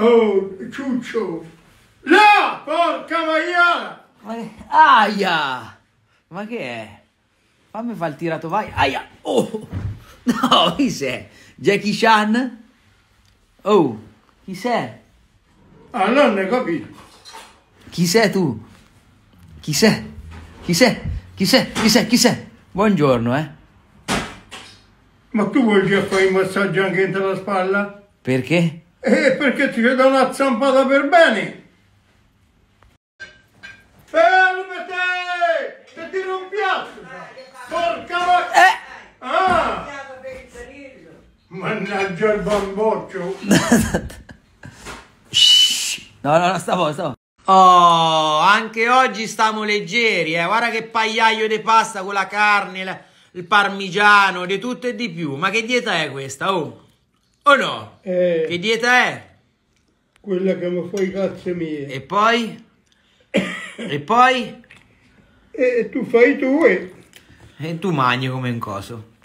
Oh, ciuccio! Là, porca maiala! Ma che... Aia! Ma che è? Fammi fare il tirato vai. Aia! Oh! No, chi sei? Jackie Chan? Oh, chi sei? Ah, non ne capito. Chi sei tu? Chi sei? Chi sei? Chi sei? Chi sei? Chi sei? Buongiorno, eh? Ma tu vuoi già fare il massaggio anche entro la spalla? Perché? Eh, perché ti vedo una zampata per bene! Fermate! Che ti rompiato! Porca ma... Eh! Ah! Mannaggia il bamboccio! Shh. No, no, no, stavo, stavo. Oh, anche oggi stiamo leggeri, eh. Guarda che pagliaio di pasta con la carne, la- il parmigiano, di tutto e di più. Ma che dieta è questa, oh? O no? Che Eh, dieta è? quella che mi fai i cazzi miei. E poi? E poi? E tu fai tu e... E tu mangi come un coso.